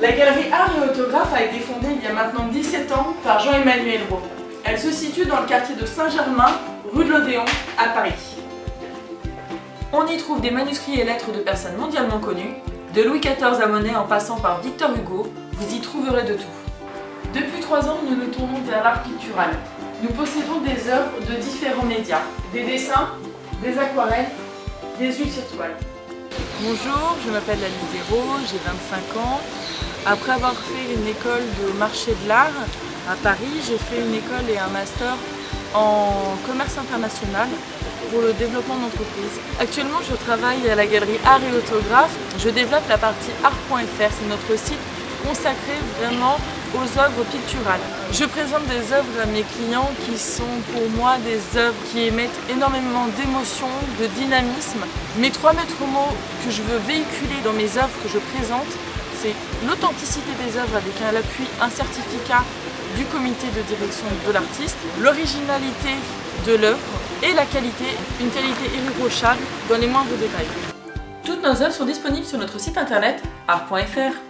La galerie Art et Autographe a été fondée il y a maintenant 17 ans par Jean-Emmanuel Roux. Elle se situe dans le quartier de Saint-Germain, rue de l'Odéon, à Paris. On y trouve des manuscrits et lettres de personnes mondialement connues, de Louis XIV à Monet en passant par Victor Hugo, vous y trouverez de tout. Depuis trois ans, nous nous tournons vers l'art pictural. Nous possédons des œuvres de différents médias, des dessins, des aquarelles, des huiles sur toile. Bonjour, je m'appelle Alice Zéro, j'ai 25 ans. Après avoir fait une école de marché de l'art à Paris, j'ai fait une école et un master en commerce international pour le développement d'entreprise. Actuellement, je travaille à la galerie Art et Autographe. Je développe la partie art.fr, c'est notre site consacré vraiment aux œuvres picturales. Je présente des œuvres à mes clients qui sont pour moi des œuvres qui émettent énormément d'émotion, de dynamisme. Mes trois maîtres mots que je veux véhiculer dans mes œuvres que je présente, c'est l'authenticité des œuvres avec à l'appui un certificat du comité de direction de l'artiste, l'originalité de l'œuvre et la qualité, une qualité irréprochable dans les moindres détails. Toutes nos œuvres sont disponibles sur notre site internet art.fr.